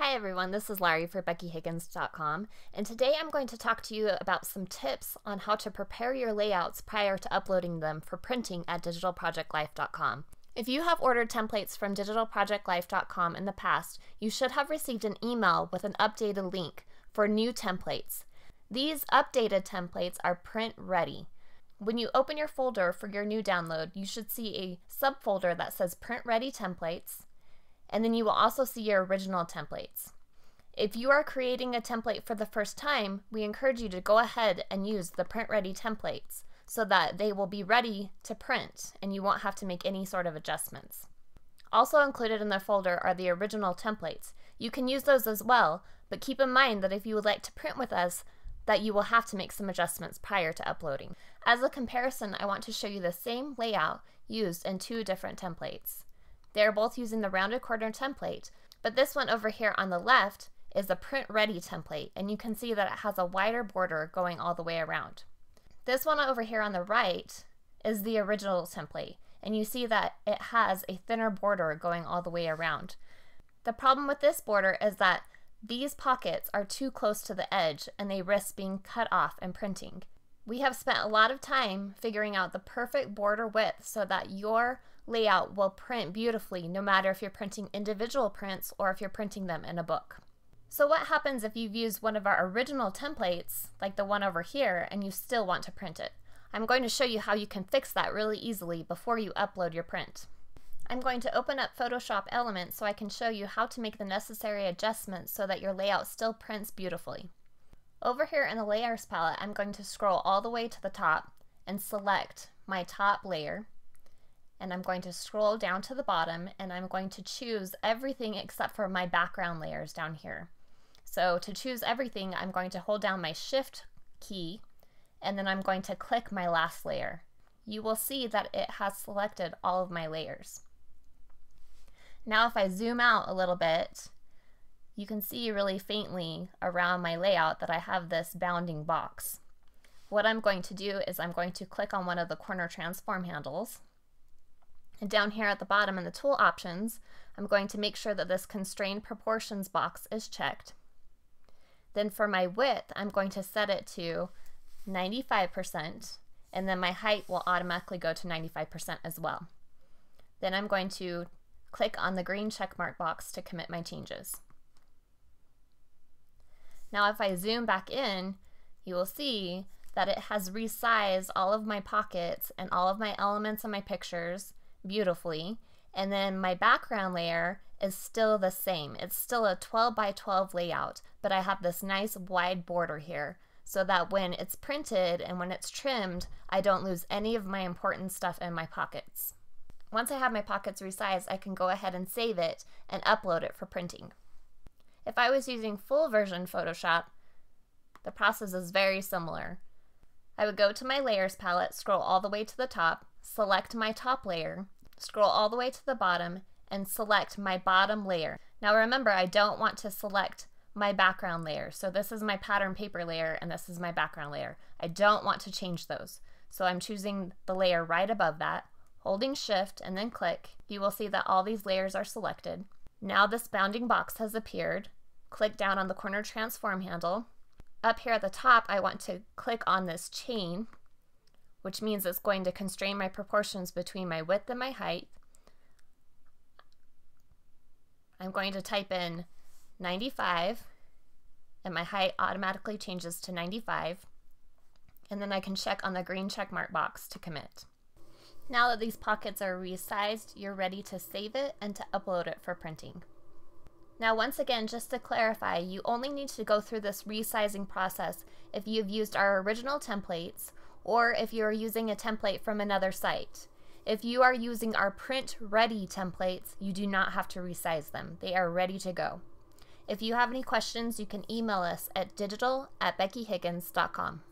Hi everyone, this is Larry for BeckyHiggins.com, and today I'm going to talk to you about some tips on how to prepare your layouts prior to uploading them for printing at DigitalProjectLife.com. If you have ordered templates from DigitalProjectLife.com in the past, you should have received an email with an updated link for new templates. These updated templates are print ready. When you open your folder for your new download, you should see a subfolder that says Print Ready Templates, and then you will also see your original templates. If you are creating a template for the first time, we encourage you to go ahead and use the print ready templates so that they will be ready to print and you won't have to make any sort of adjustments. Also included in the folder are the original templates. You can use those as well, but keep in mind that if you would like to print with us, that you will have to make some adjustments prior to uploading. As a comparison, I want to show you the same layout used in two different templates. They are both using the rounded corner template, but this one over here on the left is the print ready template, and you can see that it has a wider border going all the way around. This one over here on the right is the original template, and you see that it has a thinner border going all the way around. The problem with this border is that these pockets are too close to the edge and they risk being cut off and printing. We have spent a lot of time figuring out the perfect border width so that your layout will print beautifully no matter if you're printing individual prints or if you're printing them in a book. So what happens if you've used one of our original templates, like the one over here, and you still want to print it? I'm going to show you how you can fix that really easily before you upload your print. I'm going to open up Photoshop Elements so I can show you how to make the necessary adjustments so that your layout still prints beautifully. Over here in the Layers palette, I'm going to scroll all the way to the top and select my top layer and I'm going to scroll down to the bottom and I'm going to choose everything except for my background layers down here. So to choose everything, I'm going to hold down my shift key and then I'm going to click my last layer. You will see that it has selected all of my layers. Now if I zoom out a little bit, you can see really faintly around my layout that I have this bounding box. What I'm going to do is I'm going to click on one of the corner transform handles and down here at the bottom in the tool options, I'm going to make sure that this constrained proportions box is checked. Then for my width, I'm going to set it to 95%, and then my height will automatically go to 95% as well. Then I'm going to click on the green checkmark box to commit my changes. Now if I zoom back in, you will see that it has resized all of my pockets and all of my elements and my pictures beautifully. And then my background layer is still the same. It's still a 12 by 12 layout, but I have this nice wide border here so that when it's printed and when it's trimmed, I don't lose any of my important stuff in my pockets. Once I have my pockets resized, I can go ahead and save it and upload it for printing. If I was using full version Photoshop, the process is very similar. I would go to my layers palette, scroll all the way to the top, select my top layer, scroll all the way to the bottom, and select my bottom layer. Now remember, I don't want to select my background layer. So this is my pattern paper layer and this is my background layer. I don't want to change those. So I'm choosing the layer right above that, holding shift and then click. You will see that all these layers are selected. Now this bounding box has appeared. Click down on the corner transform handle. Up here at the top, I want to click on this chain which means it's going to constrain my proportions between my width and my height. I'm going to type in 95 and my height automatically changes to 95 and then I can check on the green check mark box to commit. Now that these pockets are resized, you're ready to save it and to upload it for printing. Now once again, just to clarify, you only need to go through this resizing process if you've used our original templates or if you're using a template from another site. If you are using our print ready templates, you do not have to resize them. They are ready to go. If you have any questions, you can email us at digital at beckyhiggins.com.